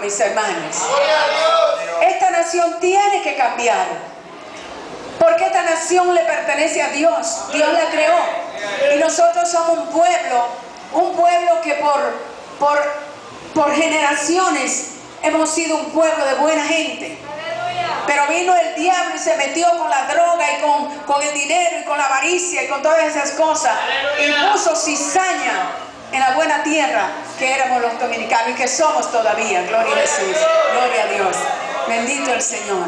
mis hermanos. Esta nación tiene que cambiar. Porque esta nación le pertenece a Dios. Dios la creó. Y nosotros somos un pueblo, un pueblo que por, por, por generaciones hemos sido un pueblo de buena gente. Pero vino el diablo y se metió con la droga y con, con el dinero y con la avaricia y con todas esas cosas. Y puso cizaña en la buena tierra que éramos los dominicanos y que somos todavía. Gloria a Jesús. Gloria a Dios. Bendito el Señor.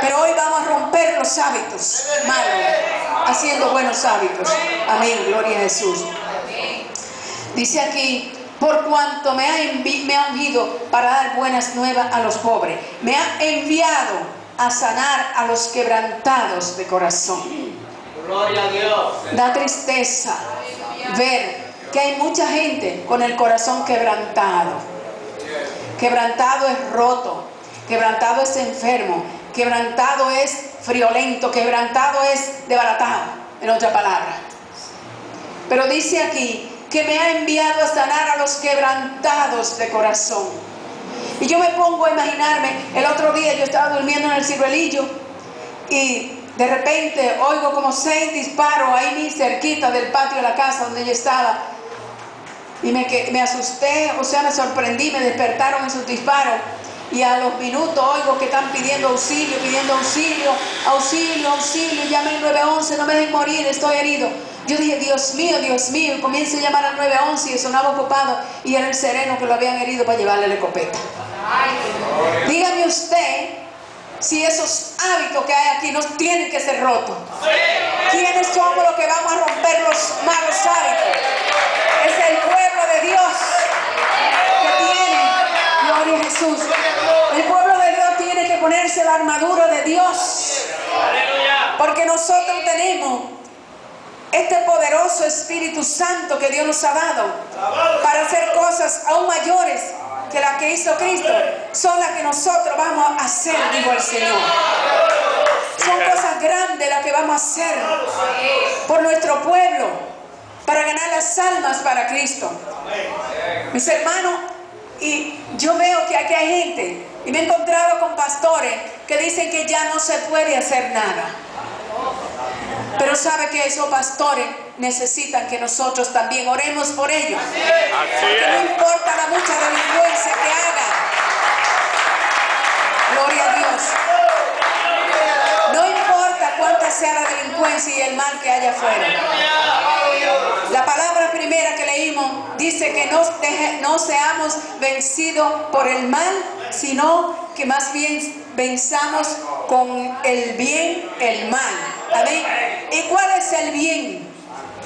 Pero hoy vamos a romper los hábitos malos, haciendo buenos hábitos. Amén. Gloria a Jesús. Dice aquí, por cuanto me ha, me ha ungido para dar buenas nuevas a los pobres, me ha enviado a sanar a los quebrantados de corazón. Gloria a Dios. Da tristeza ver que hay mucha gente con el corazón quebrantado. Quebrantado es roto, quebrantado es enfermo, quebrantado es friolento, quebrantado es desbaratado, en otra palabra. Pero dice aquí que me ha enviado a sanar a los quebrantados de corazón. Y yo me pongo a imaginarme, el otro día yo estaba durmiendo en el ciruelillo y de repente oigo como seis disparos ahí cerquita del patio de la casa donde yo estaba. Y me, asusté, o sea, me sorprendí, me despertaron esos disparos. Y a los minutos oigo que están pidiendo auxilio, pidiendo auxilio, auxilio, auxilio, llame al 911, no me dejen morir, estoy herido. Yo dije, Dios mío, Dios mío, y comienzo a llamar al 911 y sonaba ocupado y era el sereno que lo habían herido para llevarle la escopeta. Dígame usted si esos hábitos que hay aquí no tienen que ser rotos. ¿Quiénes somos los que vamos a romper los malos hábitos? Es el pueblo de Dios que tiene, gloria a Jesús. El pueblo de Dios tiene que ponerse la armadura de Dios. Porque nosotros tenemos este poderoso Espíritu Santo que Dios nos ha dado para hacer cosas aún mayores que las que hizo Cristo son las que nosotros vamos a hacer, dijo el Señor. Son cosas grandes las que vamos a hacer por nuestro pueblo, para ganar las almas para Cristo. Mis hermanos, y yo veo que aquí hay gente, y me he encontrado con pastores que dicen que ya no se puede hacer nada. Pero sabe que esos pastores necesitan que nosotros también oremos por ellos. Porque no importa la mucha delincuencia que hagan. Gloria a Dios. Sea la delincuencia y el mal que haya afuera. La palabra primera que leímos dice que no, no seamos vencidos por el mal, sino que más bien venzamos con el bien el mal. Amén. ¿Y cuál es el bien?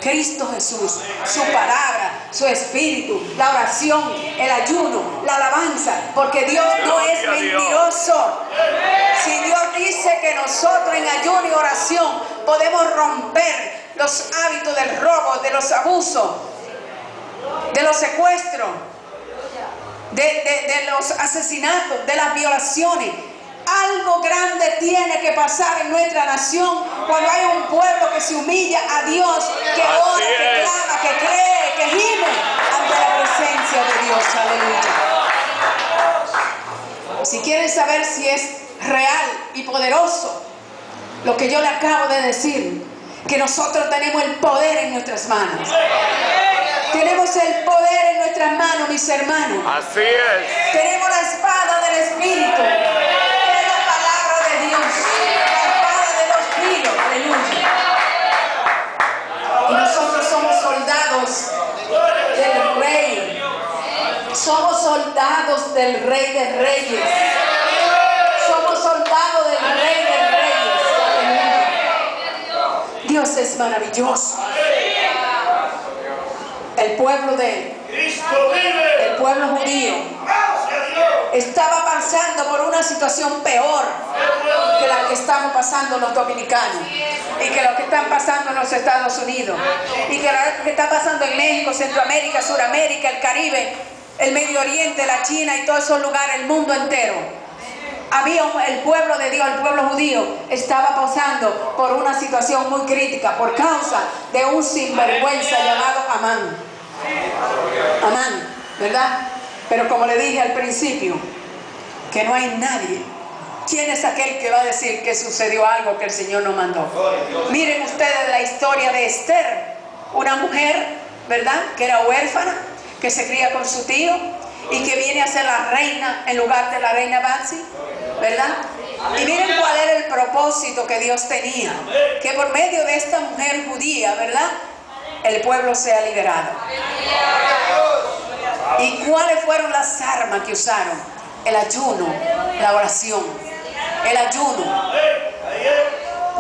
Cristo Jesús, su palabra, su espíritu, la oración, el ayuno, la alabanza, porque Dios no es mentiroso. Si Dios dice que nosotros en ayuno y oración podemos romper los hábitos del robo, de los abusos, de los secuestros, de, de, de los asesinatos, de las violaciones, algo grande tiene que pasar en nuestra nación cuando hay un pueblo que se humilla a Dios, que ora, que clama, que cree, que gime ante la presencia de Dios. Aleluya. Si quieren saber si es real y poderoso lo que yo le acabo de decir, que nosotros tenemos el poder en nuestras manos. Tenemos el poder en nuestras manos, mis hermanos. Así es. Tenemos la espada del Espíritu. Soldados del rey. Somos soldados del rey de reyes. Somos soldados del rey de reyes. Dios es maravilloso. El pueblo de el pueblo judío estaba pasando por una situación peor que la que estamos pasando los dominicanos y que lo que están pasando en los Estados Unidos y que lo que está pasando en México, Centroamérica, Suramérica, el Caribe, el Medio Oriente, la China y todos esos lugares, el mundo entero. Había el pueblo de Dios, el pueblo judío, estaba pasando por una situación muy crítica por causa de un sinvergüenza llamado Amán. Amán, ¿verdad? Pero como le dije al principio, que no hay nadie. ¿Quién es aquel que va a decir que sucedió algo que el Señor no mandó? Miren ustedes la historia de Esther, una mujer, ¿verdad? Que era huérfana, que se cría con su tío y que viene a ser la reina en lugar de la reina Bansi, ¿verdad? Y miren cuál era el propósito que Dios tenía, que por medio de esta mujer judía, ¿verdad? El pueblo sea liberado. ¿Y cuáles fueron las armas que usaron? El ayuno, la oración, el ayuno.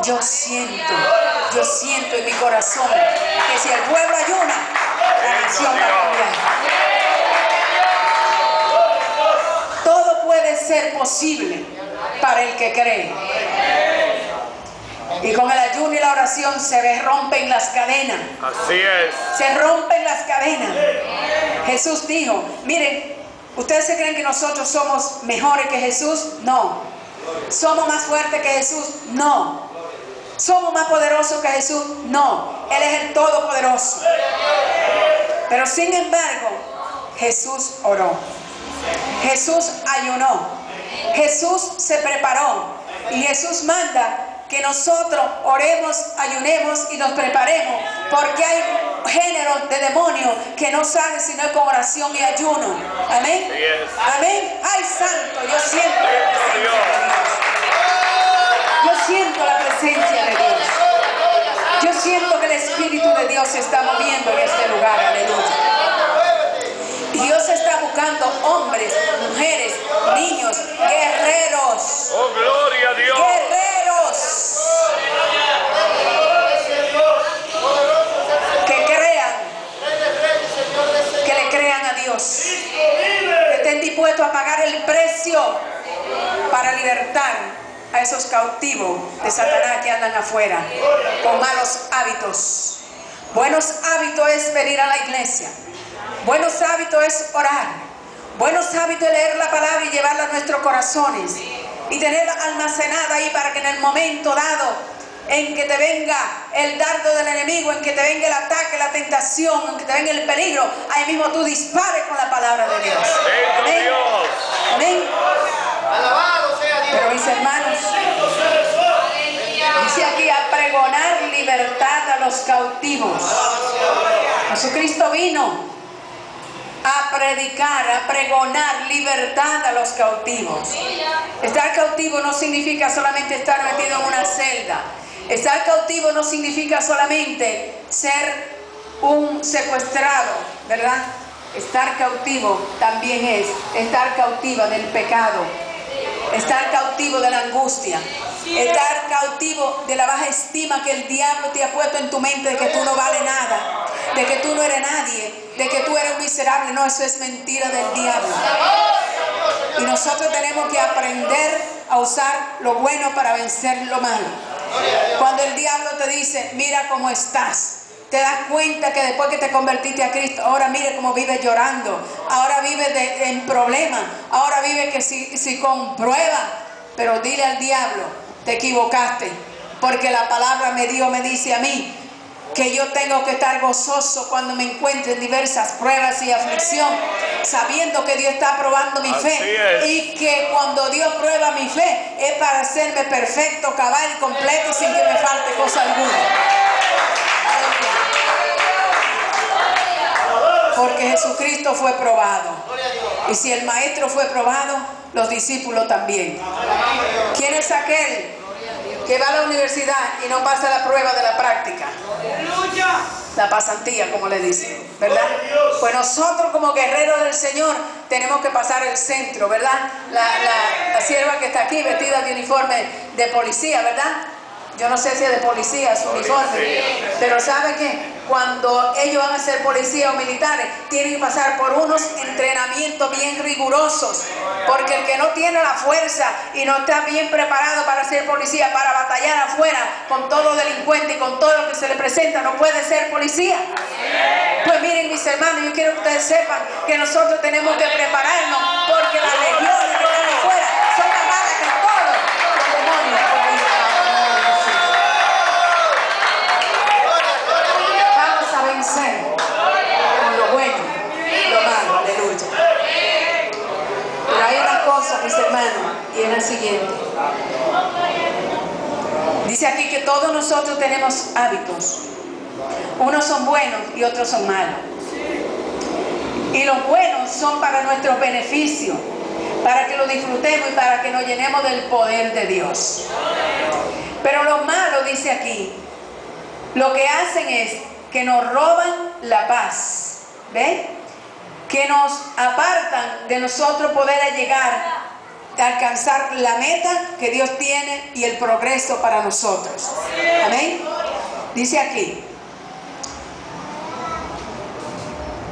Yo siento, yo siento en mi corazón que si el pueblo ayuna, la nación va a cambiar. Todo puede ser posible para el que cree. Y con el ayuno y la oración se rompen las cadenas. Así es. Se rompen las cadenas. Jesús dijo, miren, ¿ustedes se creen que nosotros somos mejores que Jesús? No. ¿Somos más fuertes que Jesús? No. ¿Somos más poderosos que Jesús? No. Él es el Todopoderoso. Pero sin embargo, Jesús oró. Jesús ayunó. Jesús se preparó. Y Jesús manda que nosotros oremos, ayunemos y nos preparemos, porque hay géneros de demonios que no salen sino con oración y ayuno. Amén. Amén. Ay, santo, yo siento la presencia de Dios. Yo siento la presencia de Dios. Yo siento que el Espíritu de Dios se está moviendo en este lugar. Aleluya. Dios está buscando hombres, mujeres, niños, guerreros. Oh, gloria a Dios. Guerreros. Que crean. Que le crean a Dios. Que a pagar el precio para libertar a esos cautivos de Satanás que andan afuera con malos hábitos. Buenos hábitos es venir a la iglesia. Buenos hábitos es orar. Buenos hábitos es leer la palabra y llevarla a nuestros corazones. Y tenerla almacenada ahí para que en el momento dado en que te venga el dardo del enemigo, en que te venga el ataque, la tentación, en que te venga el peligro, ahí mismo tú dispares con la palabra de Dios. Amén. Amén. Alabado sea Dios. Pero mis hermanos, dice aquí a pregonar libertad a los cautivos. Jesucristo vino a predicar, a pregonar libertad a los cautivos. Estar cautivo no significa solamente estar metido en una celda. Estar cautivo no significa solamente ser un secuestrado, ¿verdad? Estar cautivo también es estar cautiva del pecado, estar cautivo de la angustia, estar cautivo de la baja estima que el diablo te ha puesto en tu mente de que tú no vales nada, de que tú no eres nadie, de que tú eres un miserable. No, eso es mentira del diablo. Y nosotros tenemos que aprender a usar lo bueno para vencer lo malo. Cuando el diablo te dice, mira cómo estás, te das cuenta que después que te convertiste a Cristo, ahora mire cómo vives llorando, ahora vives de- en problemas, ahora vives que si, si con prueba, pero dile al diablo, te equivocaste, porque la palabra me dio, me dice a mí, que yo tengo que estar gozoso cuando me encuentre en diversas pruebas y aflicción, sabiendo que Dios está probando mi Así fe es. y que cuando Dios prueba mi fe es para hacerme perfecto, cabal y completo sin que me falte cosa alguna. Porque Jesucristo fue probado. Y si el maestro fue probado, los discípulos también. ¿Quién es aquel que va a la universidad y no pasa la prueba de la práctica? La pasantía, como le dicen, ¿verdad? Pues nosotros como guerreros del Señor tenemos que pasar el centro, ¿verdad? La, la, la sierva que está aquí vestida de uniforme de policía, ¿verdad? Yo no sé si es de policía su uniforme, pero ¿sabe qué? Cuando ellos van a ser policías o militares, tienen que pasar por unos entrenamientos bien rigurosos, porque el que no tiene la fuerza y no está bien preparado para ser policía, para batallar afuera con todo delincuente y con todo lo que se le presenta, no puede ser policía. Pues miren mis hermanos, yo quiero que ustedes sepan que nosotros tenemos que prepararnos, porque las legiones que están afuera son más malas que todos los demonios. por ahí. Vamos a vencer con lo bueno, lo malo, aleluya. cosa, mis hermanos, y es la siguiente. Dice aquí que todos nosotros tenemos hábitos. Unos son buenos y otros son malos. Y los buenos son para nuestro beneficio, para que lo disfrutemos y para que nos llenemos del poder de Dios. Pero los malos, dice aquí, lo que hacen es que nos roban la paz. ¿Ven? Que nos apartan de nosotros poder llegar alcanzar la meta que Dios tiene y el progreso para nosotros. Amén. Dice aquí,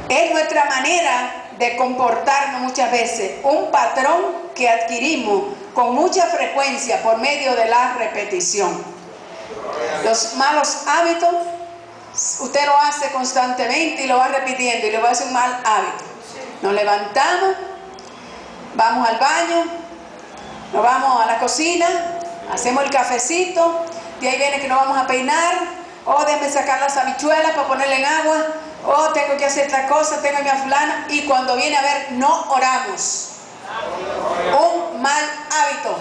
es nuestra manera de comportarnos muchas veces, un patrón que adquirimos con mucha frecuencia por medio de la repetición. Los malos hábitos, usted lo hace constantemente y lo va repitiendo y le va a hacer un mal hábito. Nos levantamos, vamos al baño, nos vamos a la cocina, hacemos el cafecito, de ahí viene que nos vamos a peinar, o oh, déjame sacar las habichuelas para ponerle en agua, oh, tengo que hacer esta cosa, tengo mi fulana, y cuando viene a ver, no oramos. Un mal hábito.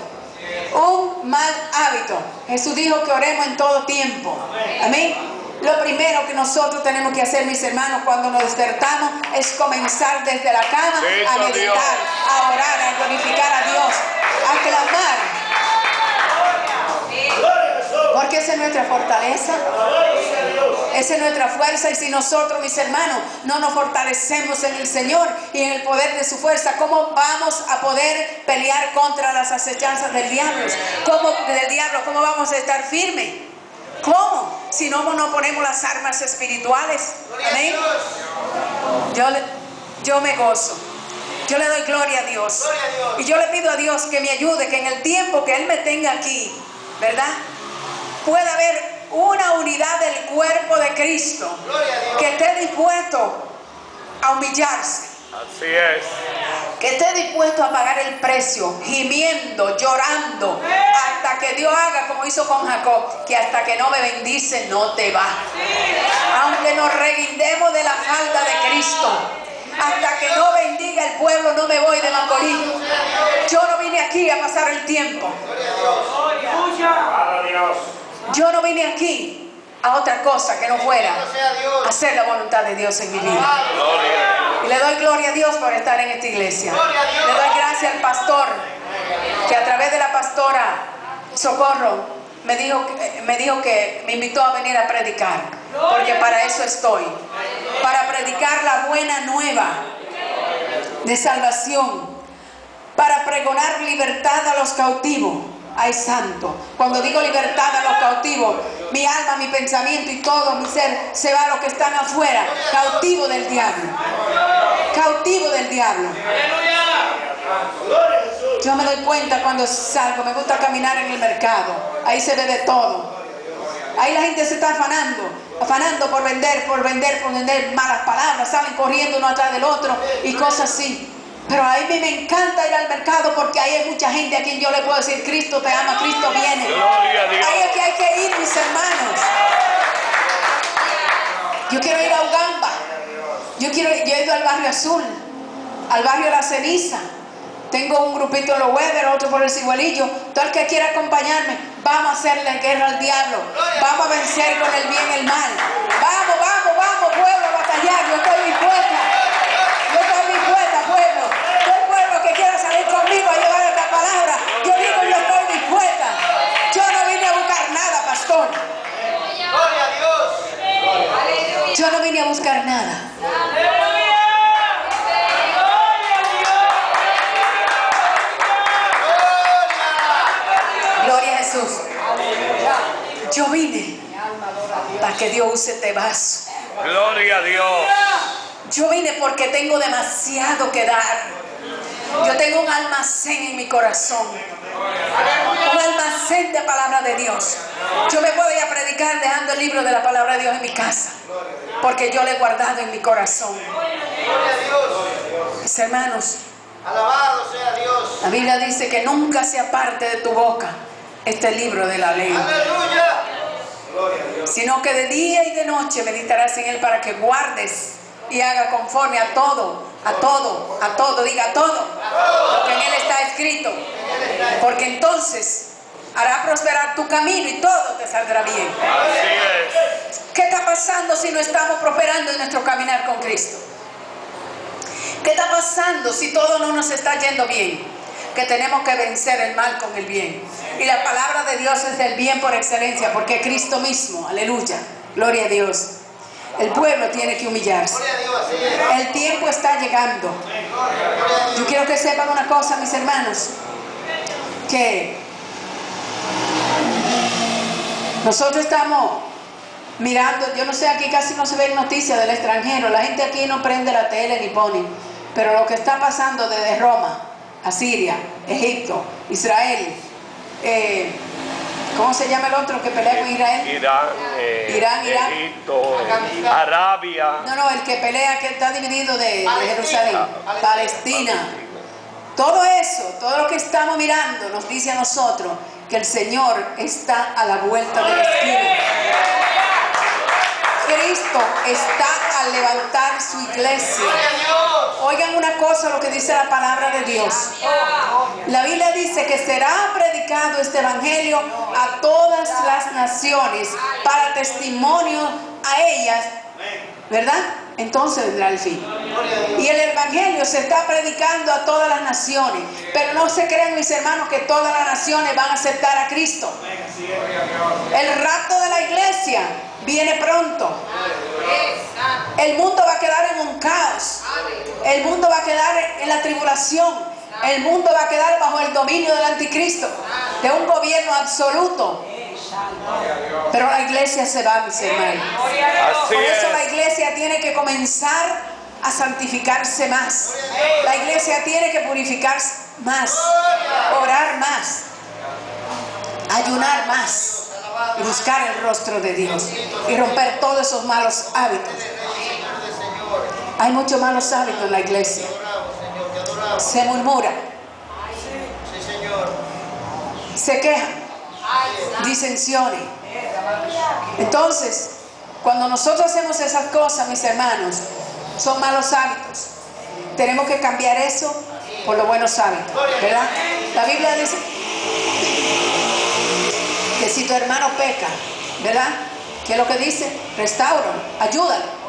Un mal hábito. Jesús dijo que oremos en todo tiempo. Amén. Lo primero que nosotros tenemos que hacer, mis hermanos, cuando nos despertamos, es comenzar desde la cama a meditar, a orar, a glorificar a Dios, a clamar porque esa es nuestra fortaleza. Esa es nuestra fuerza. Y si nosotros, mis hermanos, no nos fortalecemos en el Señor y en el poder de su fuerza, ¿cómo vamos a poder pelear contra las acechanzas del diablo? ¿Cómo, del diablo? ¿Cómo vamos a estar firmes? ¿Cómo? Si no nos ponemos las armas espirituales. Amén. Yo, yo me gozo. Yo le doy gloria a Dios. Y yo le pido a Dios que me ayude, que en el tiempo que Él me tenga aquí, ¿verdad? puede haber una unidad del cuerpo de Cristo que esté dispuesto a humillarse. Así es. Que esté dispuesto a pagar el precio, gimiendo, llorando, hasta que Dios haga como hizo con Jacob, que hasta que no me bendice no te va. Aunque nos reguindemos de la falda de Cristo, hasta que no bendiga el pueblo no me voy de Macorís. Yo no vine aquí a pasar el tiempo. Yo no vine aquí a otra cosa que no fuera hacer la voluntad de Dios en mi vida. Doy gloria a Dios por estar en esta iglesia. Le doy gracias al pastor que a través de la pastora Socorro me dijo, me dijo que me invitó a venir a predicar. Porque para eso estoy. Para predicar la buena nueva de salvación. Para pregonar libertad a los cautivos Ay, santo. Cuando digo libertad a los cautivos, mi alma, mi pensamiento y todo mi ser se va a los que están afuera, cautivo del diablo. Cautivo del diablo. Yo me doy cuenta cuando salgo, me gusta caminar en el mercado. Ahí se ve de todo. Ahí la gente se está afanando, afanando por vender, por vender, por vender malas palabras, salen corriendo uno atrás del otro y cosas así. Pero a mí me encanta ir al mercado porque ahí hay mucha gente a quien yo le puedo decir, Cristo te ama, Cristo viene. Ahí es que hay que ir, mis hermanos. Yo quiero ir a Ugamba. Yo, quiero, yo he ido al barrio azul, al barrio La Ceniza. Tengo un grupito en los Weber, otro por el Ciguelillo. Todo el que quiera acompañarme, vamos a hacerle guerra al diablo. Vamos a vencer con el bien y el mal. Vamos, vamos, vamos, pueblo, a batallar. Yo estoy dispuesta. Que Dios use este vaso. Gloria a Dios. Yo vine porque tengo demasiado que dar. Yo tengo un almacén en mi corazón. Un almacén de palabra de Dios. Yo me puedo ir a predicar dejando el libro de la palabra de Dios en mi casa. Porque yo lo he guardado en mi corazón. Gloria a Dios. Mis hermanos, Alabado sea Dios. la Biblia dice que nunca se aparte de tu boca este libro de la ley. Aleluya. Sino que de día y de noche meditarás en él para que guardes y haga conforme a todo, a todo, a todo, diga a todo, lo que en él está Porque entonces hará prosperar tu camino y todo te saldrá bien. ¿Qué está pasando si no estamos prosperando en nuestro caminar con Cristo? ¿Qué está pasando si todo no nos está yendo bien? Que tenemos que vencer el mal con el bien. Y la palabra de Dios es el bien por excelencia, porque Cristo mismo, aleluya, gloria a Dios. El pueblo tiene que humillarse. El tiempo está llegando. Yo quiero que sepan una cosa, mis hermanos, que nosotros estamos mirando, yo no sé, aquí casi no se ven noticias del extranjero, la gente aquí no prende la tele ni pone, pero lo que está pasando desde Roma a Siria, Egipto, Israel, eh, ¿cómo se llama el otro que pelea con Israel? Irán, eh, Irán, Irán. Egipto, eh, Arabia. No, no, el que pelea, que está dividido de. Jerusalén, Palestina. Palestina. Todo eso, todo lo que estamos mirando nos dice a nosotros que el Señor está a la vuelta de la esquina. Cristo está al levantar su iglesia. Oigan una cosa lo que dice la palabra de Dios. La Biblia dice que será predicado este evangelio a todas las naciones para testimonio a ellas, ¿verdad? Entonces vendrá el fin. Y el evangelio se está predicando a todas las naciones, pero no se crean mis hermanos que todas las naciones van a aceptar a Cristo. El rapto de la iglesia viene pronto. El mundo va a quedar en un caos. El mundo va a quedar en la tribulación. El mundo va a quedar bajo el dominio del anticristo, de un gobierno absoluto. Pero la iglesia se va, mis hermanos. Por eso la es. iglesia tiene que comenzar a santificarse más. La iglesia tiene que purificarse más, orar más, ayunar más y buscar el rostro de Dios y romper todos esos malos hábitos. Hay muchos malos hábitos en la iglesia. Se murmura, se quejan, disensiones. Entonces, cuando nosotros hacemos esas cosas, mis hermanos, son malos hábitos. Tenemos que cambiar eso por los buenos hábitos, ¿verdad? La Biblia dice que si tu hermano peca, ¿verdad? ¿Qué es lo que dice? Restaura, ayúdalo.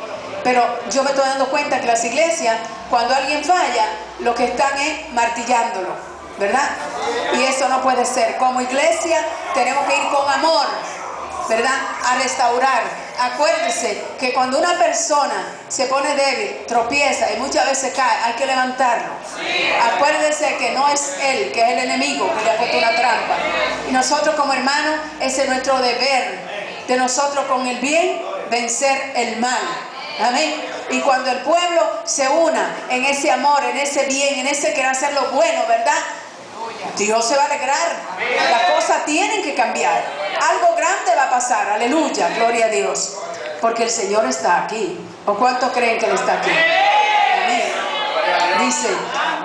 Pero yo me estoy dando cuenta que las iglesias, cuando alguien falla, lo que están es martillándolo, ¿verdad? Y no puede ser. Como iglesia tenemos que ir con amor, ¿verdad? A restaurar. Acuérdese que cuando una persona se pone débil, tropieza y muchas veces cae, hay que levantarlo. Acuérdese que no es él, que es el enemigo que le ha puesto una trampa. Y nosotros como hermanos, ese es nuestro deber de nosotros con el bien vencer el mal. Amén. Y cuando el pueblo se una en ese amor, en ese bien, en ese querer hacer lo bueno, ¿verdad? Dios se va a alegrar. Las cosas tienen que cambiar. Algo grande va a pasar. Aleluya. Gloria a Dios. Porque el Señor está aquí. ¿O cuántos creen que Él está aquí? Amén. Dice,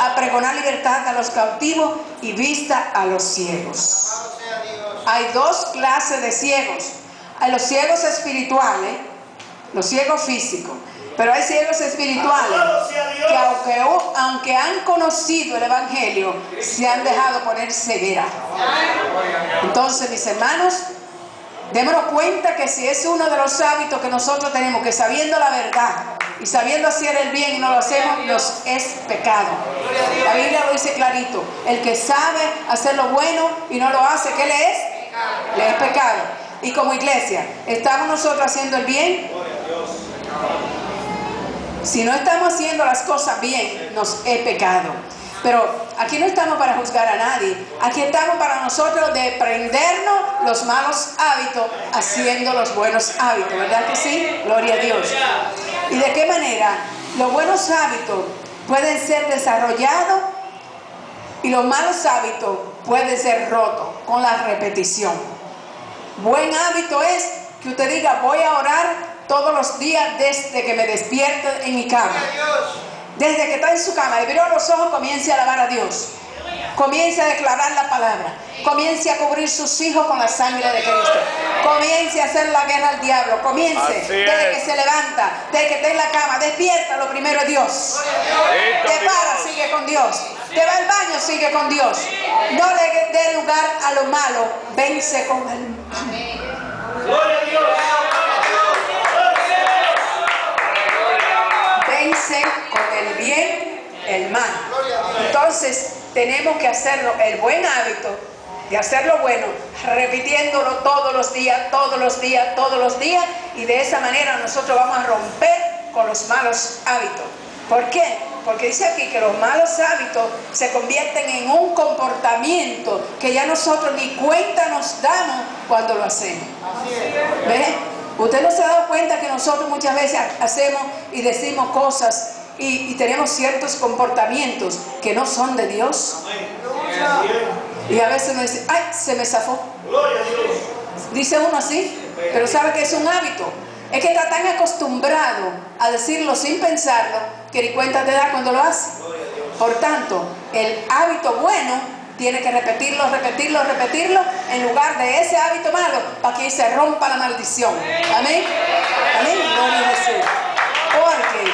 a pregonar libertad a los cautivos y vista a los ciegos. Hay dos clases de ciegos. Hay los ciegos espirituales, los ciegos físicos, pero hay ciegos espirituales que aunque, aunque han conocido el Evangelio, se han dejado poner ceguera. Entonces, mis hermanos, démonos cuenta que si es uno de los hábitos que nosotros tenemos, que sabiendo la verdad y sabiendo hacer el bien y no lo hacemos, nos es pecado. La Biblia lo dice clarito, el que sabe hacer lo bueno y no lo hace, ¿qué le es? Le es pecado. Y como iglesia, ¿estamos nosotros haciendo el bien? Si no estamos haciendo las cosas bien, nos es pecado. Pero aquí no estamos para juzgar a nadie. Aquí estamos para nosotros de prendernos los malos hábitos haciendo los buenos hábitos. ¿Verdad que sí? Gloria a Dios. ¿Y de qué manera? Los buenos hábitos pueden ser desarrollados y los malos hábitos pueden ser rotos con la repetición. Buen hábito es que usted diga, voy a orar todos los días desde que me despierto en mi cama. Gloria a Dios. Desde que está en su cama y abrió los ojos, comience a alabar a Dios. Comience a declarar la palabra. Comience a cubrir sus hijos con la sangre de Cristo. Comience a hacer la guerra al diablo. Comience desde es. que se levanta, desde que está en la cama. Despierta, lo primero es Dios. Te para, Dios. sigue con Dios. Te va al baño, sigue con Dios. No le dé lugar a lo malo. Vence con el Con el bien el mal. Entonces tenemos que hacerlo, el buen hábito de hacer lo bueno, repitiéndolo todos los días, todos los días, todos los días, y de esa manera nosotros vamos a romper con los malos hábitos. ¿Por qué? Porque dice aquí que los malos hábitos se convierten en un comportamiento que ya nosotros ni cuenta nos damos cuando lo hacemos. ¿Ve? Usted no se ha dado cuenta que nosotros muchas veces hacemos y decimos cosas y, y tenemos ciertos comportamientos que no son de Dios. Y a veces uno dice, ay, se me zafó. Dice uno así, pero sabe que es un hábito. Es que está tan acostumbrado a decirlo sin pensarlo que ni cuenta te da cuando lo hace. Por tanto, el hábito bueno tiene que repetirlo, repetirlo, repetirlo en lugar de ese hábito malo para que se rompa la maldición. Amén. Amén. Gloria a Jesús. Porque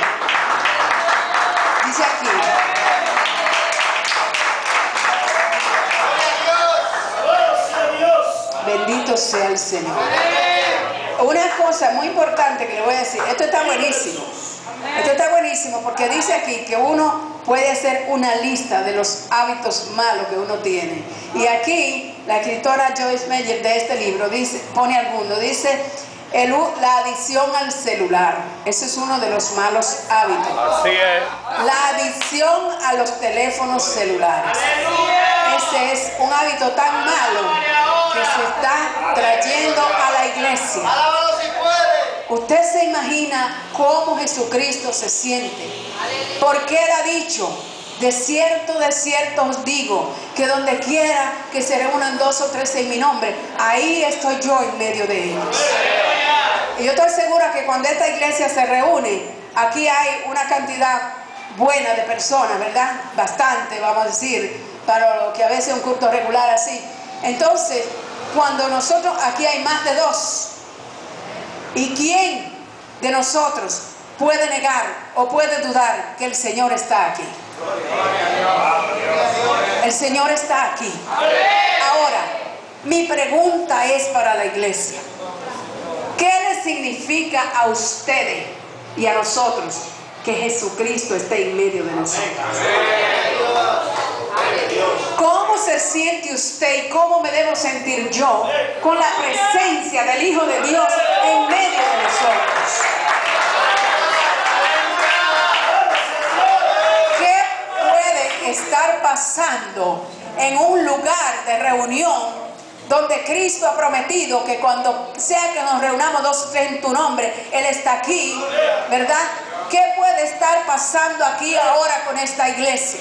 dice aquí. Bendito sea el Señor. Una cosa muy importante que le voy a decir, esto está buenísimo. Esto está buenísimo porque dice aquí que uno puede hacer una lista de los hábitos malos que uno tiene. Y aquí la escritora Joyce Meyer de este libro dice, pone alguno, dice el, la adicción al celular. Ese es uno de los malos hábitos. Así es. La adicción a los teléfonos celulares. Ese es un hábito tan malo que se está trayendo a la iglesia. Usted se imagina cómo Jesucristo se siente. Porque Él ha dicho, de cierto, de cierto os digo, que donde quiera que se reúnan dos o tres en mi nombre, ahí estoy yo en medio de ellos. Y yo estoy segura que cuando esta iglesia se reúne, aquí hay una cantidad buena de personas, ¿verdad? Bastante, vamos a decir, para lo que a veces es un culto regular así. Entonces, cuando nosotros, aquí hay más de dos, ¿y quién de nosotros puede negar o puede dudar que el Señor está aquí? El Señor está aquí. Ahora, mi pregunta es para la iglesia. ¿Qué le significa a ustedes y a nosotros que Jesucristo esté en medio de nosotros? ¿Cómo se siente usted y cómo me debo sentir yo con la presencia del Hijo de Dios en en un lugar de reunión donde Cristo ha prometido que cuando sea que nos reunamos dos tres en tu nombre, Él está aquí, ¿verdad? ¿Qué puede estar pasando aquí ahora con esta iglesia?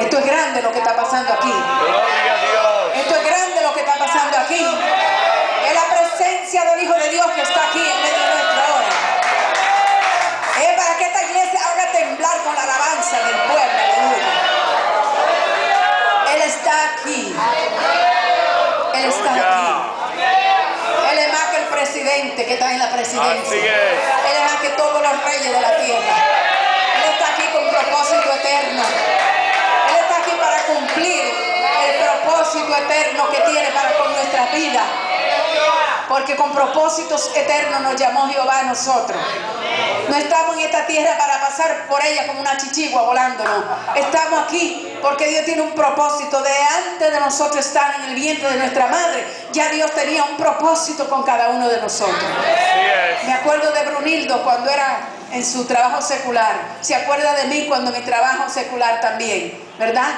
Esto es grande lo que está pasando aquí. Esto es grande lo que está pasando aquí. Es la presencia del Hijo de Dios que está aquí temblar con la alabanza del pueblo. Aleluya. Él está aquí. Él está aquí. Él es más que el presidente que está en la presidencia. Él es más que todos los reyes de la tierra. Él está aquí con propósito eterno. Él está aquí para cumplir el propósito eterno que tiene para con nuestra vida. Porque con propósitos eternos nos llamó Jehová a nosotros. No estamos en esta tierra para pasar por ella como una chichigua volándonos. Estamos aquí porque Dios tiene un propósito. De antes de nosotros estar en el vientre de nuestra madre, ya Dios tenía un propósito con cada uno de nosotros. Me acuerdo de Brunildo cuando era en su trabajo secular. Se acuerda de mí cuando mi trabajo secular también, ¿verdad?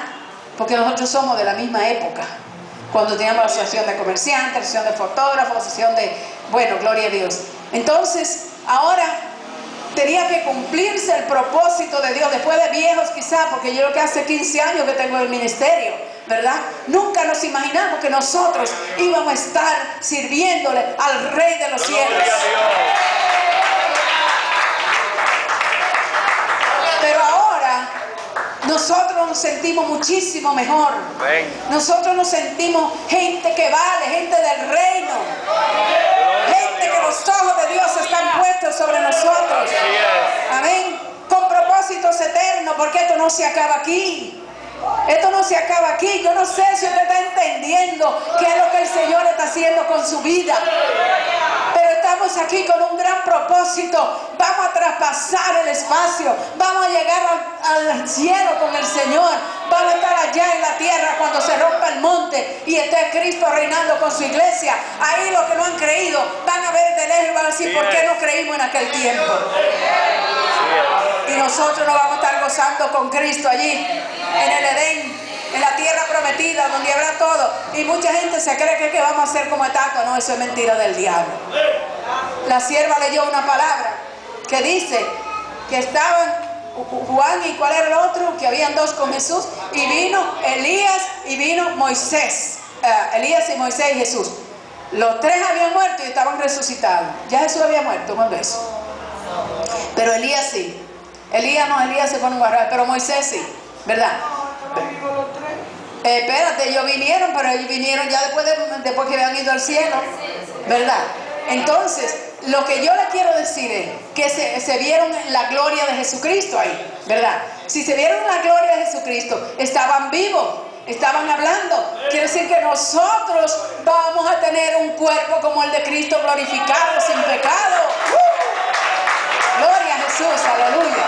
Porque nosotros somos de la misma época. Cuando teníamos la asociación de comerciantes, la asociación de fotógrafos, la asociación de, bueno, gloria a Dios. Entonces, ahora tenía que cumplirse el propósito de Dios, después de viejos quizás, porque yo creo que hace 15 años que tengo el ministerio, ¿verdad? Nunca nos imaginamos que nosotros íbamos a estar sirviéndole al Rey de los cielos. Gloria a Dios. Pero ahora nosotros nos sentimos muchísimo mejor. Nosotros nos sentimos gente que vale, gente del reino. Gente que los ojos de Dios están puestos sobre nosotros. Amén. Con propósito propósitos eternos, porque esto no se acaba aquí. Esto no se acaba aquí. Yo no sé si usted está entendiendo qué es lo que el Señor está haciendo con su vida. Pero estamos aquí con un gran propósito. Vamos a traspasar el espacio. Vamos a llegar al, al cielo con el Señor. Vamos a estar allá en la tierra cuando se rompa el monte y esté Cristo reinando con su iglesia. Ahí los que no han creído van a ver de lejos y van a decir, ¿por qué no creímos en aquel tiempo? Y nosotros nos vamos a estar gozando con Cristo allí, en el Edén, en la tierra prometida, donde habrá todo. Y mucha gente se cree que, que vamos a ser como estatua. No, eso es mentira del diablo. La sierva leyó una palabra que dice que estaban Juan y cuál era el otro, que habían dos con Jesús, y vino Elías y vino Moisés. Eh, Elías y Moisés y Jesús. Los tres habían muerto y estaban resucitados. Ya Jesús había muerto cuando eso. Pero Elías sí. Elías no, Elías se fue a un pero Moisés sí, ¿verdad? Eh, espérate, ellos vinieron, pero ellos vinieron ya después, de, después que habían ido al cielo, ¿verdad? Entonces, lo que yo le quiero decir es que se, se vieron la gloria de Jesucristo ahí, ¿verdad? Si se vieron la gloria de Jesucristo, estaban vivos, estaban hablando. Quiere decir que nosotros vamos a tener un cuerpo como el de Cristo glorificado, sin pecado. ¡Uh! Gloria a Jesús, aleluya.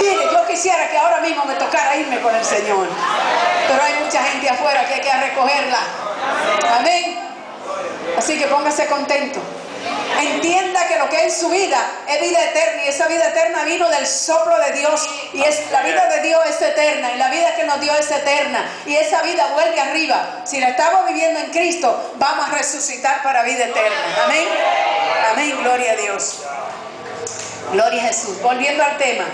Mire, yo quisiera que ahora mismo me tocara irme con el Señor. Pero hay mucha gente afuera que hay que recogerla. Amén. Así que póngase contento. Entienda que lo que es su vida es vida eterna y esa vida eterna vino del soplo de Dios y es la vida de Dios es eterna y la vida que nos dio es eterna y esa vida vuelve arriba. Si la estamos viviendo en Cristo, vamos a resucitar para vida eterna. Amén. Amén, gloria a Dios. Gloria a Jesús. Volviendo al tema,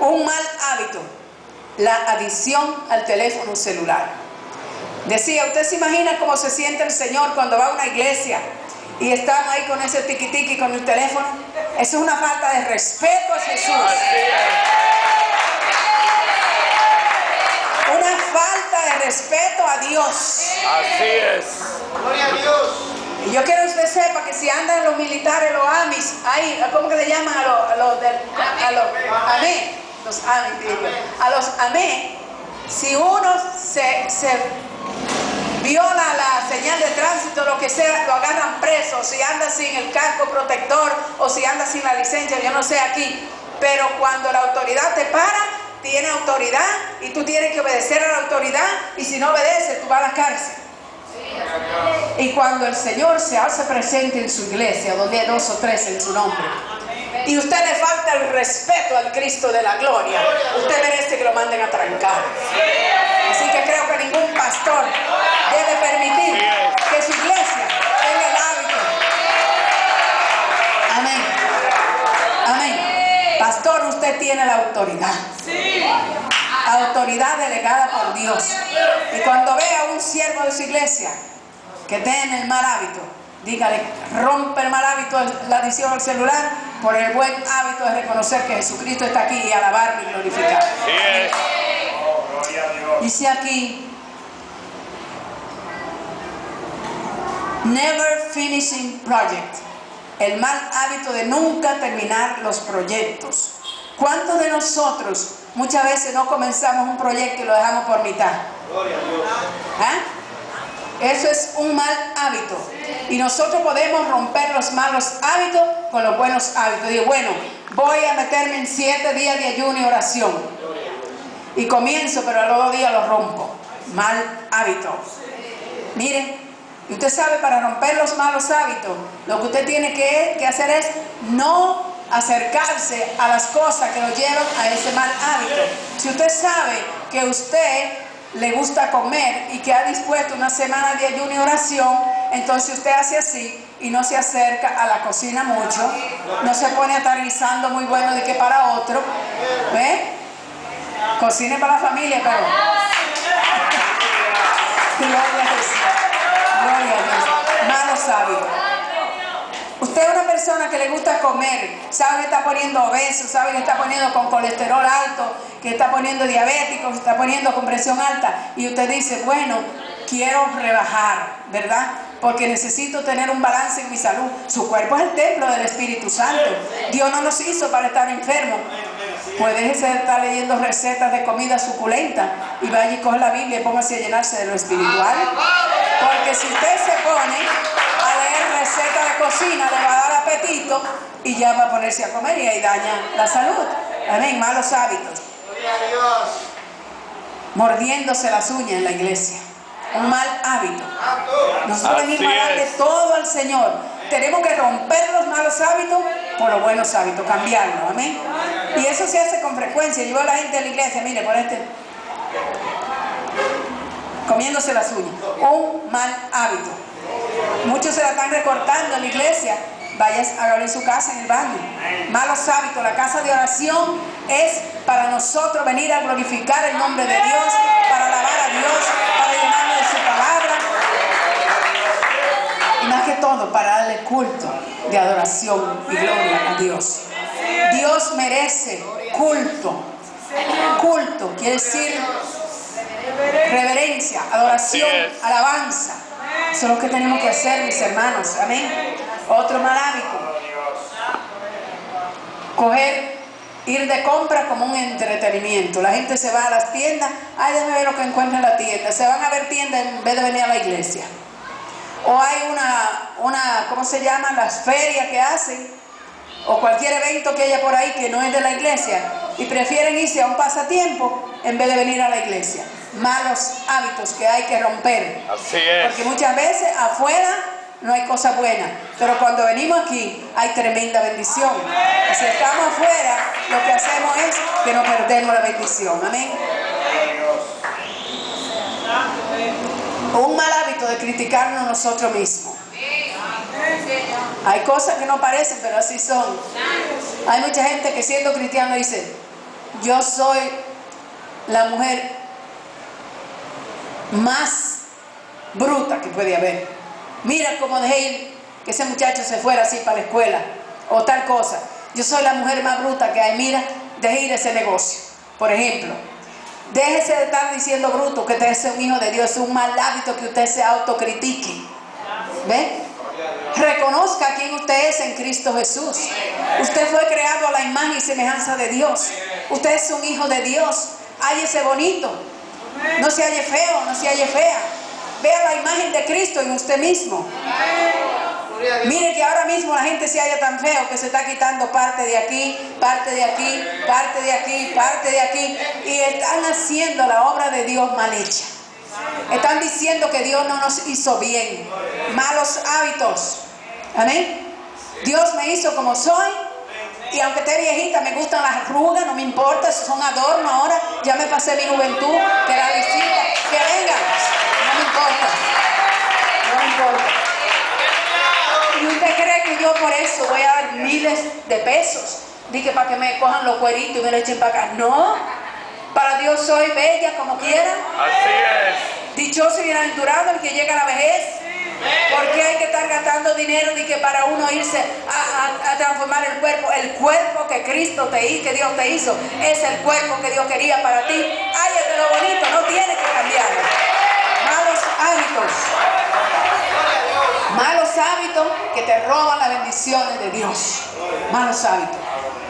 un mal hábito, la adicción al teléfono celular. Decía, ¿usted se imagina cómo se siente el Señor cuando va a una iglesia y están ahí con ese tiqui tiqui con el teléfono? Eso es una falta de respeto a Jesús. Una falta de respeto a Dios. Así es. Gloria a Dios. Y yo quiero que usted sepa que si andan los militares, los amis, ahí, ¿cómo que le llaman a los, a los, del, a los amé? Los amis, digo yo. A los amé, si uno se, se viola la señal de tránsito, lo que sea, lo agarran preso, si anda sin el casco protector o si anda sin la licencia, yo no sé aquí. Pero cuando la autoridad te para, tiene autoridad y tú tienes que obedecer a la autoridad y si no obedeces, tú vas a la cárcel. Y cuando el Señor se hace presente en su iglesia, donde dos o tres en su nombre, y usted le falta el respeto al Cristo de la gloria, usted merece que lo manden a trancar. Así que creo ningún pastor debe permitir que su iglesia tenga el hábito. Amén. Amén. Pastor, usted tiene la autoridad. Autoridad delegada por Dios. Y cuando vea a un siervo de su iglesia que tiene el mal hábito, dígale, rompe el mal hábito, la adicción al celular, por el buen hábito de reconocer que Jesucristo está aquí y alabarlo y glorificarlo. Dice aquí, never finishing project, el mal hábito de nunca terminar los proyectos. ¿Cuántos de nosotros muchas veces no comenzamos un proyecto y lo dejamos por mitad? Gloria a Dios. ¿Ah? Eso es un mal hábito. Y nosotros podemos romper los malos hábitos con los buenos hábitos. Digo, bueno, voy a meterme en siete días de ayuno y oración. Y comienzo, pero a los dos días lo rompo. Mal hábito. Miren, y usted sabe, para romper los malos hábitos, lo que usted tiene que, que hacer es no acercarse a las cosas que lo llevan a ese mal hábito. Si usted sabe que usted le gusta comer y que ha dispuesto una semana de ayuno y oración, entonces usted hace así y no se acerca a la cocina mucho, no se pone a estar muy bueno de que para otro, ¿ve? Cocine para la familia, pero... Gloria a Jesús. Gloria a Dios. Malos hábitos. Usted es una persona que le gusta comer, sabe que está poniendo obeso, sabe que está poniendo con colesterol alto, que está poniendo diabético, que está poniendo con presión alta, y usted dice, bueno, quiero rebajar, ¿verdad? porque necesito tener un balance en mi salud. Su cuerpo es el templo del Espíritu Santo. Dios no nos hizo para estar enfermos. Déjese de estar leyendo recetas de comida suculenta y vaya y coge la Biblia y póngase a llenarse de lo espiritual. Porque si usted se pone a leer recetas de cocina, le va a dar apetito y ya va a ponerse a comer y ahí daña la salud. Amén, malos hábitos. Gloria a Dios. Mordiéndose las uñas en la iglesia. Un mal hábito. Nosotros venimos a darle todo al Señor. Tenemos que romper los malos hábitos por los buenos hábitos, cambiarlos, amén. Y eso se hace con frecuencia. Yo veo a la gente de la iglesia, mire, por este, comiéndose las uñas. Un mal hábito. Muchos se la están recortando en la iglesia. Vaya a abrir su casa en el baño. Malos hábitos. La casa de oración es para nosotros venir a glorificar el nombre de Dios, para alabar a Dios, para llenarnos de su palabra. Y más que todo, para darle culto de adoración y gloria a Dios. Dios merece culto. Culto quiere decir reverencia, adoración, alabanza. Eso es lo que tenemos que hacer, mis hermanos. Amén. Otro mal hábito. Coger, ir de compra como un entretenimiento. La gente se va a las tiendas, ay, déjame ver lo que encuentra en la tienda. Se van a ver tiendas en vez de venir a la iglesia. O hay una, una, ¿cómo se llama? Las ferias que hacen. O cualquier evento que haya por ahí que no es de la iglesia. Y prefieren irse a un pasatiempo en vez de venir a la iglesia. Malos hábitos que hay que romper. Así es. Porque muchas veces afuera no hay cosa buena, pero cuando venimos aquí hay tremenda bendición. Y si estamos afuera, lo que hacemos es que no perdemos la bendición. Amén. Un mal hábito de criticarnos nosotros mismos. Hay cosas que no parecen, pero así son. Hay mucha gente que siendo cristiano dice, yo soy la mujer más bruta que puede haber. Mira cómo dejé ir que ese muchacho se fuera así para la escuela o tal cosa. Yo soy la mujer más bruta que hay. Mira, dejé ir ese negocio. Por ejemplo, déjese de estar diciendo bruto que usted es un hijo de Dios. Es un mal hábito que usted se autocritique. ¿Ve? Reconozca quién usted es en Cristo Jesús. Usted fue creado a la imagen y semejanza de Dios. Usted es un hijo de Dios. Hállese bonito. No se halle feo, no se halle fea. Vea la imagen de Cristo en usted mismo. Mire que ahora mismo la gente se halla tan feo que se está quitando parte de aquí, parte de aquí, parte de aquí, parte de aquí. Y están haciendo la obra de Dios mal hecha. Están diciendo que Dios no nos hizo bien. Malos hábitos. Amén. Dios me hizo como soy. Y aunque esté viejita, me gustan las arrugas, no me importa, son adornos ahora. Ya me pasé mi juventud, que la visita, que vengan. No me importa. No me importa. ¿Y usted cree que yo por eso voy a dar miles de pesos? Dije para que me cojan los cueritos y me lo echen para acá. No. Para Dios soy bella como quiera. Así es. Dichoso y bienaventurado el que llega a la vejez. ¿Por qué hay que estar gastando dinero de que para uno irse a, transformar el cuerpo? El cuerpo que Cristo te hizo, que Dios te hizo, es el cuerpo que Dios quería para ti. Hállate lo bonito, no tienes que cambiarlo. Malos hábitos. Malos hábitos que te roban las bendiciones de Dios. Malos hábitos.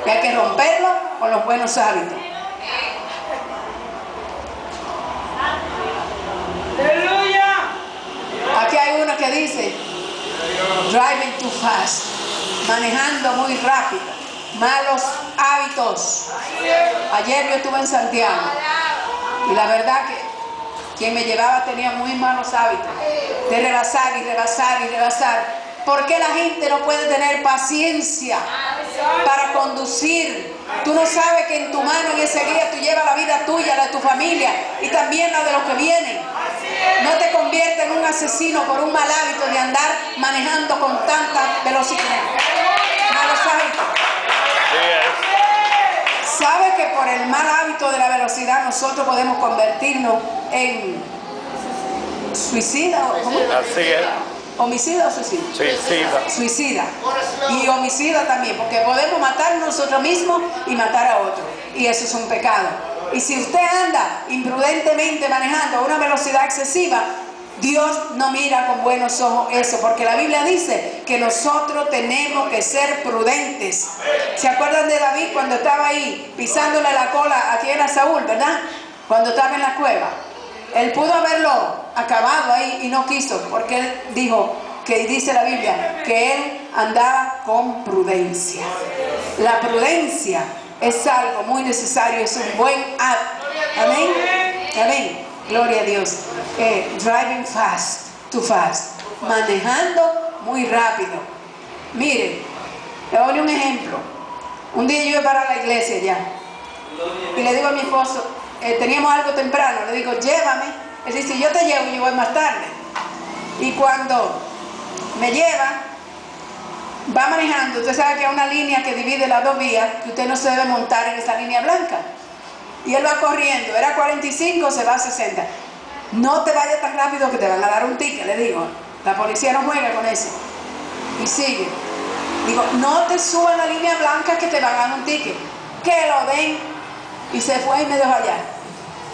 Y hay que romperlos con los buenos hábitos. Aquí hay uno que dice, driving too fast, manejando muy rápido, malos hábitos. Ayer yo estuve en Santiago y la verdad que quien me llevaba tenía muy malos hábitos de rebasar y rebasar y rebasar. ¿Por qué la gente no puede tener paciencia para conducir? Tú no sabes que en tu mano en ese día tú llevas la vida tuya, la de tu familia y también la de los que vienen. No te conviertas en un asesino por un mal hábito de andar manejando con tanta velocidad. Malos hábitos. ¿Sabe que por el mal hábito de la velocidad nosotros podemos convertirnos en suicida. Así es. homicida o suicida? Suicida. Suicida y homicida también, porque podemos matar nosotros mismos y matar a otro. Y eso es un pecado. Y si usted anda imprudentemente manejando a una velocidad excesiva, Dios no mira con buenos ojos eso, porque la Biblia dice que nosotros tenemos que ser prudentes. ¿Se acuerdan de David cuando estaba ahí pisándole la cola aquí era Saúl, verdad? Cuando estaba en la cueva. Él pudo haberlo acabado ahí y no quiso, porque él dijo que dice la Biblia que él andaba con prudencia. La prudencia es algo muy necesario, es un buen acto. Amén. Amén. Gloria a Dios. Eh, driving fast, too fast. Manejando muy rápido. Miren, le doy un ejemplo. Un día yo iba para la iglesia ya. Y le digo a mi esposo, eh, teníamos algo temprano, le digo, llévame. Él dice, yo te llevo yo voy más tarde. Y cuando me lleva, va manejando, usted sabe que hay una línea que divide las dos vías, que usted no se debe montar en esa línea blanca. Y él va corriendo, era 45, se va a 60. No te vayas tan rápido que te van a dar un ticket, le digo. La policía no juega con eso. Y sigue. Digo, no te suban la línea blanca que te van a dar un ticket. Que lo den. Y se fue y me dejó allá.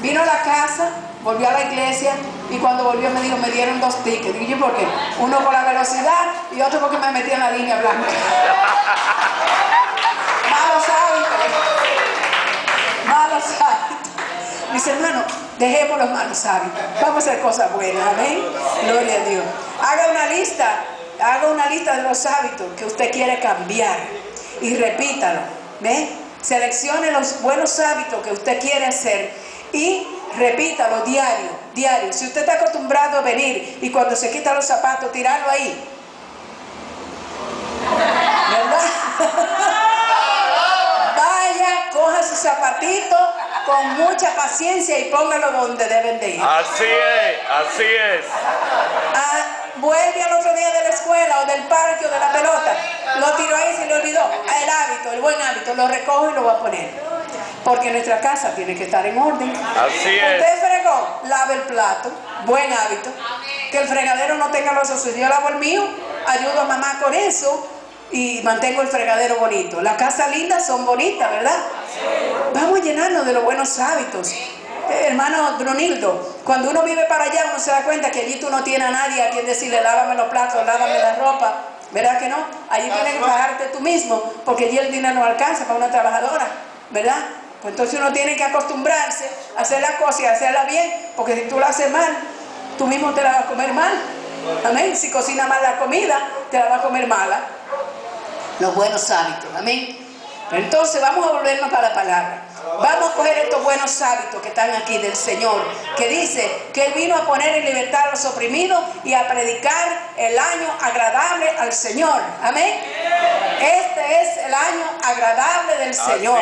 Vino a la casa, volvió a la iglesia y cuando volvió me dijo, me dieron dos tickets. Digo, ¿yo por qué? Uno por la velocidad y otro porque me metí en la línea blanca. Malos hábitos. Malos hábitos. Mis hermanos, dejemos los malos hábitos. Vamos a hacer cosas buenas. Amén. Gloria a Dios. Haga una lista. Haga una lista de los hábitos que usted quiere cambiar y repítalo. ¿Ve? Seleccione los buenos hábitos que usted quiere hacer y repítalo diario, diario. Si usted está acostumbrado a venir y cuando se quita los zapatos, tirarlo ahí. ¿Verdad? Vaya, coja su zapatito con mucha paciencia y póngalo donde deben de ir. Así es, así es. Ah, vuelve al otro día de la escuela o del parque o de la pelota. Lo tiró ahí y se le olvidó. El hábito, el buen hábito, lo recojo y lo voy a poner. Porque nuestra casa tiene que estar en orden. Así es. Usted fregó, lave el plato, buen hábito. Que el fregadero no tenga los sucios. Yo lavo el mío, ayudo a mamá con eso y mantengo el fregadero bonito. Las casas lindas son bonitas, ¿verdad? Vamos a llenarnos de los buenos hábitos. Eh, hermano Brunildo, cuando uno vive para allá, uno se da cuenta que allí tú no tienes a nadie a quien decirle, lávame los platos, lávame la ropa. ¿Verdad que no? Allí tienes que pagarte tú mismo, porque allí el dinero no alcanza para una trabajadora, ¿verdad? Pues entonces uno tiene que acostumbrarse a hacer la cosa y hacerla bien, porque si tú la haces mal, tú mismo te la vas a comer mal. Amén. Si cocina mal la comida, te la vas a comer mala. Los buenos hábitos. Amén. Entonces vamos a volvernos para la palabra. Vamos a coger estos buenos hábitos que están aquí del Señor, que dice que Él vino a poner en libertad a los oprimidos y a predicar el año agradable al Señor. Amén. Este es el año agradable del Señor.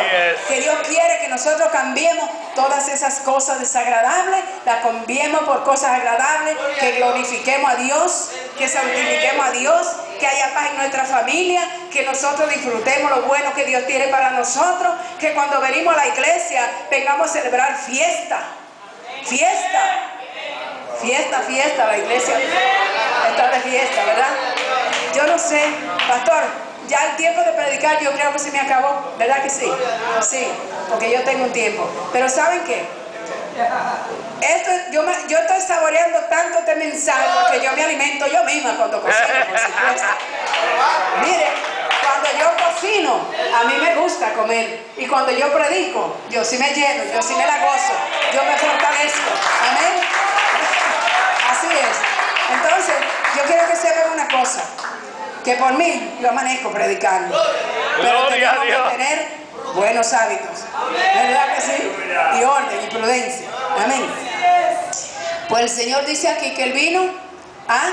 Que Dios quiere que nosotros cambiemos todas esas cosas desagradables, las cambiemos por cosas agradables, que glorifiquemos a Dios, que santifiquemos a Dios, que haya paz en nuestra familia, que nosotros disfrutemos lo bueno que Dios tiene para nosotros, que cuando venimos a la iglesia vengamos a celebrar fiesta, fiesta, fiesta, fiesta, la iglesia está de fiesta, ¿verdad? Yo no sé, pastor, ya el tiempo de predicar yo creo que se me acabó, ¿verdad que sí? Sí, porque yo tengo un tiempo. Pero ¿saben qué? Esto, yo, yo estoy saboreando tanto este mensaje porque yo me alimento yo misma cuando cocino. Mire, cuando yo cocino, a mí me gusta comer. Y cuando yo predico, yo sí me lleno, yo sí me la gozo, yo me fortalezco. Amén. Así es. Entonces, yo quiero que sepan una cosa, que por mí yo amanezco predicando. Pero tenemos que tener buenos hábitos. ¿Verdad que sí? Y orden y prudencia. Amén. Pues el Señor dice aquí que Él vino a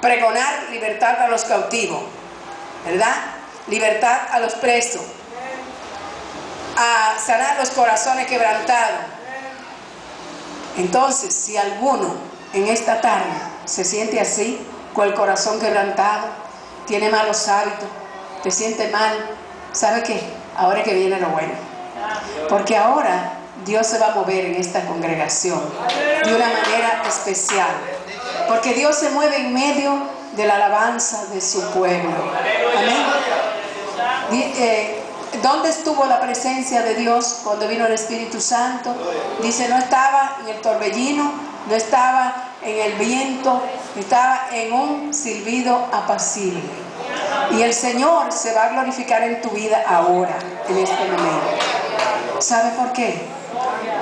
pregonar libertad a los cautivos, ¿verdad? Libertad a los presos, a sanar los corazones quebrantados. Entonces, si alguno en esta tarde se siente así, con el corazón quebrantado, tiene malos hábitos, te siente mal, ¿sabe qué? Ahora que viene lo bueno. Porque ahora Dios se va a mover en esta congregación de una manera especial. Porque Dios se mueve en medio de la alabanza de su pueblo. Amén. Eh, ¿Dónde estuvo la presencia de Dios cuando vino el Espíritu Santo? Dice, no estaba en el torbellino, no estaba en el viento, estaba en un silbido apacible. Y el Señor se va a glorificar en tu vida ahora, en este momento. ¿Sabe por qué?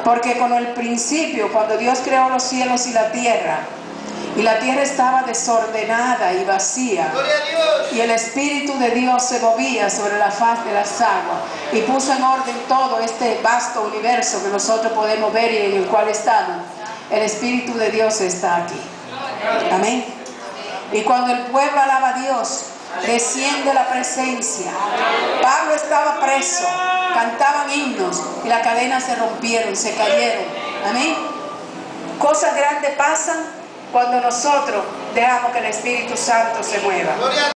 Porque con el principio, cuando Dios creó los cielos y la tierra, y la tierra estaba desordenada y vacía, Gloria a Dios. y el Espíritu de Dios se movía sobre la faz de las aguas y puso en orden todo este vasto universo que nosotros podemos ver y en el cual estamos. El Espíritu de Dios está aquí. Amén. Y cuando el pueblo alaba a Dios, desciende la presencia. Pablo estaba preso, cantaban himnos y las cadenas se rompieron, se cayeron. Amén. Cosas grandes pasan cuando nosotros dejamos que el Espíritu Santo se mueva.